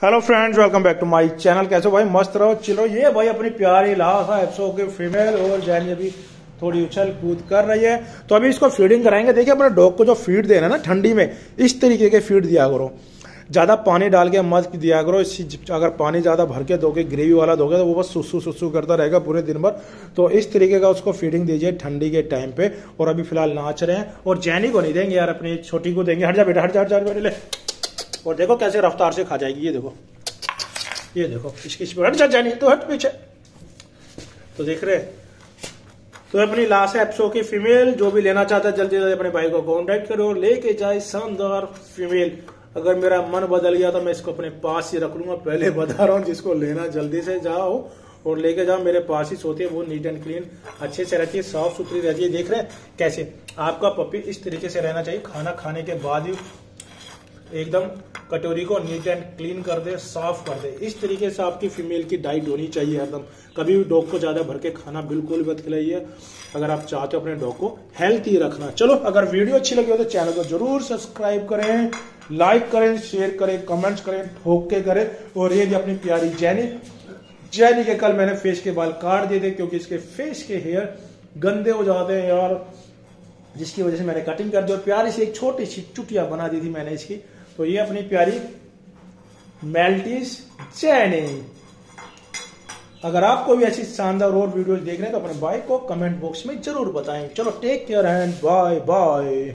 Hello friends welcome back to my channel कैसे भाई? मस्त रहो, चलो। ये भाई अपनी प्यारी लाहा एप्सो के फीमेल और जैनी अभी थोड़ी उछल कूद कर रही है। तो अभी इसको फीडिंग कराएँगे। देखिए अपने डॉग को जो फ़ीड देना ना, ठंडी में, इस तरीके के फ़ीड दिया करो। ज़्यादा पानी डाल के मत दिया करो। इसी अगर पानी ज़्यादा भर के दोगे ग्रेवी वाला दोगे तो वो बस सुसु सुसु करता रहेगा पूरे दिन भर। तो इस तरीके का उसको फीडिंग दीजिए ठंडी के टाइम पे। और अभी फ़िलहाल नाच रहे हैं। और जैनी को नहीं देंगे यार, अपनी छोटी को देंगे। हट जा बेटा, हट जा हट जा बेटे ले। और देखो कैसे रफ्तार से खा जाएगी, ये देखो। ये देखो, इसकी स्पीड हट जा तो हट पीछे। तो देख रहे तो अपनी लाश एप्सो की फीमेल, जो भी लेना चाहता है जल्दी जल्दी अपने भाई को कॉन्टेक्ट करो, लेके जाए शानदार फीमेल। अगर मेरा मन बदल गया तो मैं इसको अपने पास ही रख लूँगा। पहले बता रहा हूँ, जिसको लेना जल्दी से जाओ और लेके जाओ। मेरे पास ही सोती है, वो नीट एंड क्लीन, अच्छे से रहती है साफ़ सुथरी रहती है देख रहे हैं कैसे आपका पपी इस तरीके से रहना चाहिए। खाना खाने के बाद ही एकदम कटोरी को नीट एंड क्लीन कर दे, साफ़ कर दे। इस तरीके से आपकी फीमेल की डाइट होनी चाहिए एकदम कभी भी डॉग को ज़्यादा भर के खाना बिल्कुल मत खिलाइए। अगर आप चाहते हो अपने डॉग को हेल्थी रखना। चलो, अगर वीडियो अच्छी लगी हो तो चैनल को ज़रूर सब्सक्राइब करें लाइक करें शेयर करें कमेंट्स करें, ठोक के करें और ये अपनी प्यारी जैनी जैनी के कल मैंने फेस के बाल काट दिए थे क्योंकि इसके फेस के हेयर गंदे हो जाते हैं यार, जिसकी वजह से मैंने कटिंग कर दी और प्यारी सी एक छोटी सी चुटिया बना दी थी मैंने इसकी। तो ये अपनी प्यारी मेल्टीज चैनी। अगर आपको भी ऐसी शानदार और वीडियो देख रहे हैं तो अपने भाई को कमेंट बॉक्स में ज़रूर बताएँ। चलो take care and bye bye